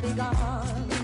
be gone.